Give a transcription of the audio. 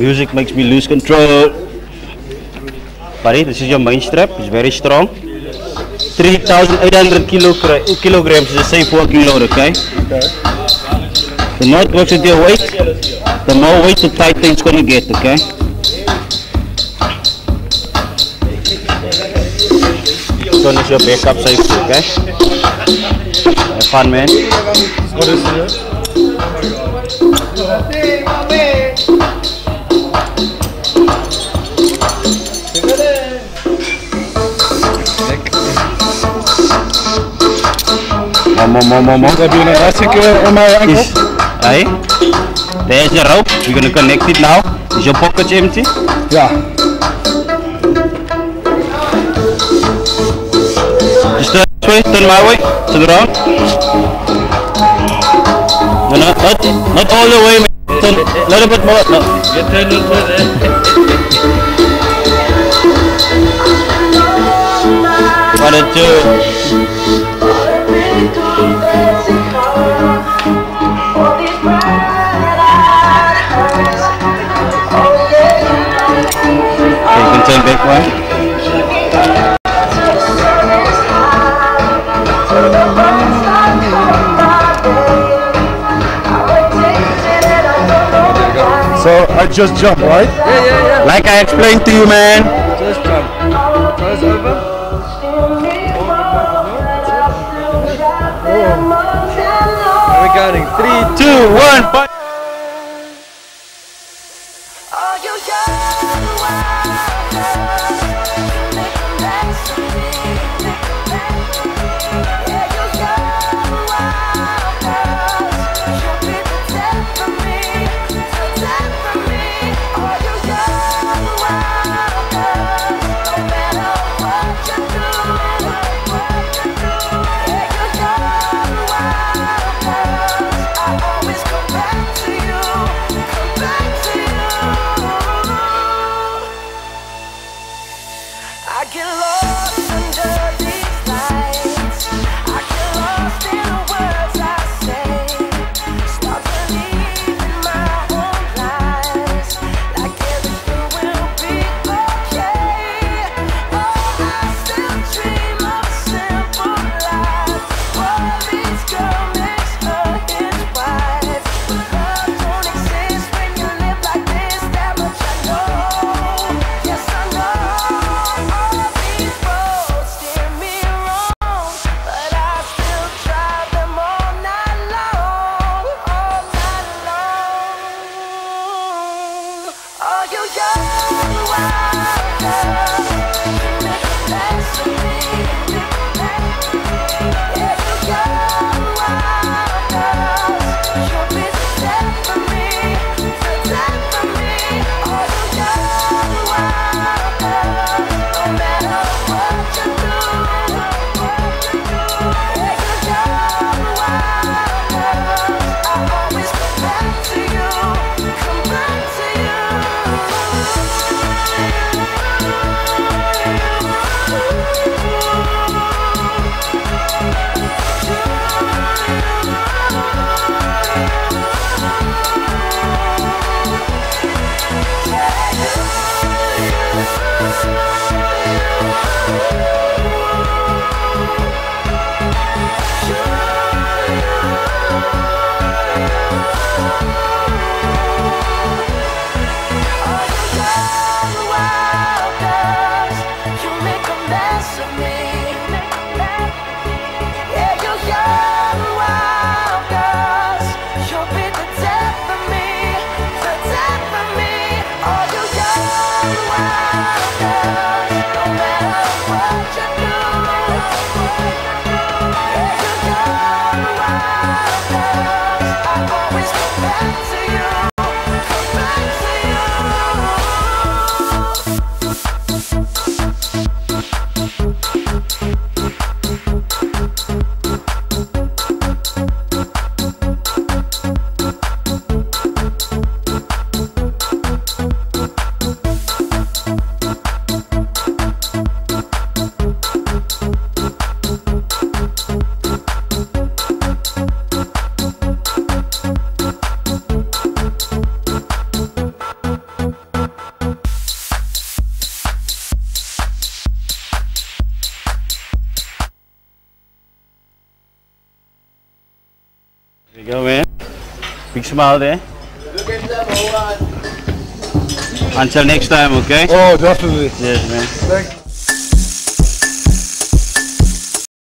Music makes me lose control. Buddy, this is your main strap. It's very strong. 3,800 kilogra kilograms is a safe working load, okay? Okay. The more it works with your weight, the more weight the tighter it's gonna get, okay? This one is your backup safety, okay? Have fun, man. What is it? More, more, more, more, more. Heb je een elastic uh, om mijn enkel? Is, hey, there's the rope. We're gonna connect it now. Is your pocket empty? Yeah. Just turn this way, turn my way, turn around. No, no, not, not all the way, man. Turn a little bit more. No. One and two. Okay, you turn back one. So I just jump, right? Like I explained to you, man. Are we counting? Three, Two, one, fight. I get lost. you, yeah. You go, man. Big smile there. Until next time, okay? Oh, definitely. Yes, man. Thank,